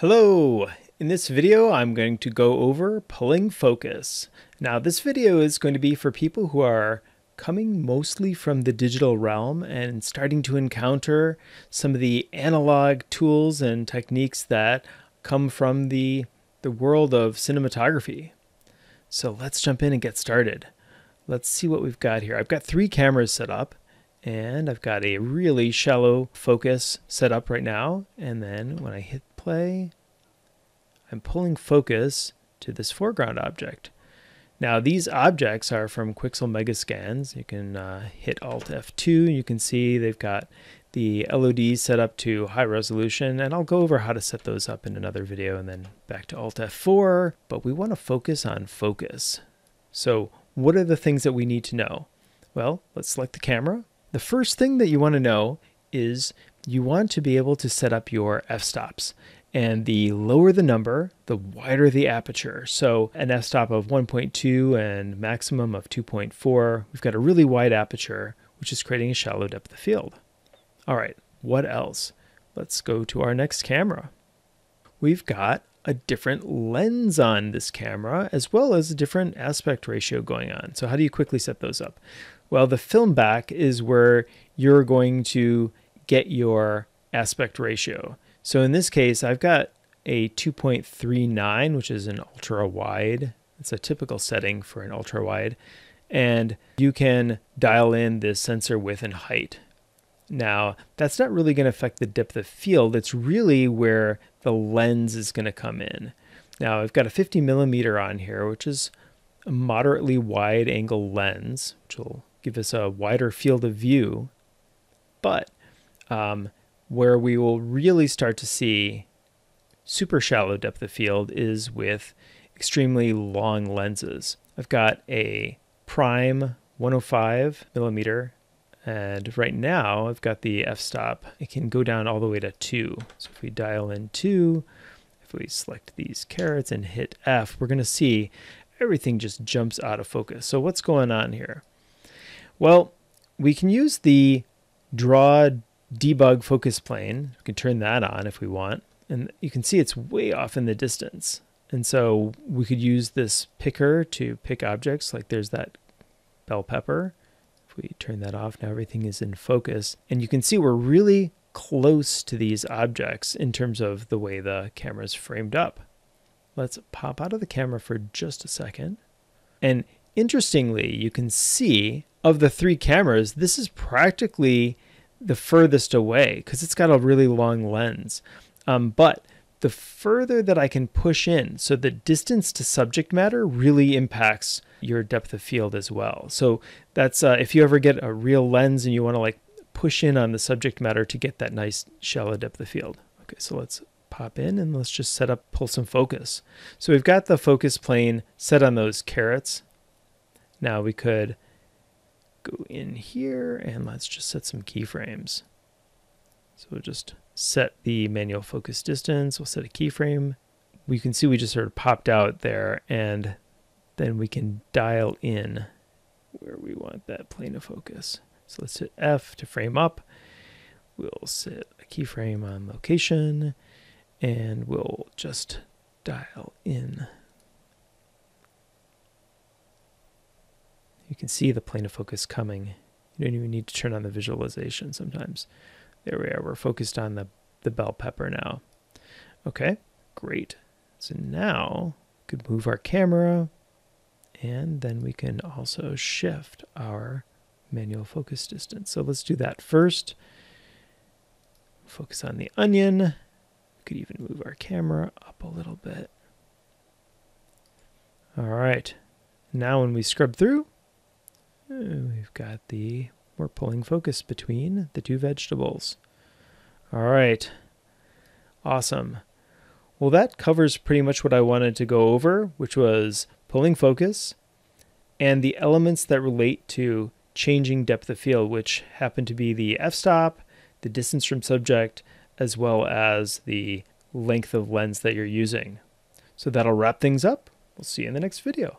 Hello! In this video I'm going to go over pulling focus. Now this video is going to be for people who are coming mostly from the digital realm and starting to encounter some of the analog tools and techniques that come from the, the world of cinematography. So let's jump in and get started. Let's see what we've got here. I've got three cameras set up and I've got a really shallow focus set up right now. And then when I hit play, I'm pulling focus to this foreground object. Now these objects are from Quixel Megascans. You can uh, hit Alt F2. You can see they've got the LODs set up to high resolution and I'll go over how to set those up in another video and then back to Alt F4. But we want to focus on focus. So what are the things that we need to know? Well, let's select the camera. The first thing that you want to know is you want to be able to set up your f-stops. And the lower the number, the wider the aperture. So an f-stop of 1.2 and maximum of 2.4, we've got a really wide aperture, which is creating a shallow depth of field. All right, what else? Let's go to our next camera. We've got a different lens on this camera, as well as a different aspect ratio going on. So how do you quickly set those up? Well, the film back is where you're going to get your aspect ratio. So in this case, I've got a 2.39, which is an ultra wide. It's a typical setting for an ultra wide. And you can dial in the sensor width and height. Now, that's not really going to affect the depth of field. It's really where the lens is going to come in. Now, I've got a 50 millimeter on here, which is a moderately wide angle lens, which will give us a wider field of view. But um, where we will really start to see super shallow depth of field is with extremely long lenses. I've got a prime 105 millimeter and right now I've got the f-stop. It can go down all the way to 2. So if we dial in 2, if we select these carrots and hit F, we're going to see everything just jumps out of focus. So what's going on here? Well, we can use the draw debug focus plane. We can turn that on if we want. And you can see it's way off in the distance. And so we could use this picker to pick objects, like there's that bell pepper. If we turn that off, now everything is in focus. And you can see we're really close to these objects in terms of the way the camera is framed up. Let's pop out of the camera for just a second. And interestingly, you can see of the three cameras, this is practically the furthest away because it's got a really long lens. Um, but the further that I can push in, so the distance to subject matter really impacts your depth of field as well. So that's uh, if you ever get a real lens and you want to like push in on the subject matter to get that nice shallow depth of field. Okay, so let's pop in and let's just set up, pull some focus. So we've got the focus plane set on those carrots. Now we could go in here and let's just set some keyframes. So we'll just set the manual focus distance. We'll set a keyframe. We can see we just sort of popped out there and then we can dial in where we want that plane of focus. So let's hit F to frame up. We'll set a keyframe on location and we'll just dial in can see the plane of focus coming. You don't even need to turn on the visualization sometimes. There we are. We're focused on the, the bell pepper now. Okay, great. So now we could move our camera and then we can also shift our manual focus distance. So let's do that first. Focus on the onion. We could even move our camera up a little bit. All right. Now when we scrub through, Eh, we've got the, we're pulling focus between the two vegetables. All right. Awesome. Well, that covers pretty much what I wanted to go over, which was pulling focus and the elements that relate to changing depth of field, which happen to be the f-stop, the distance from subject, as well as the length of lens that you're using. So that'll wrap things up. We'll see you in the next video.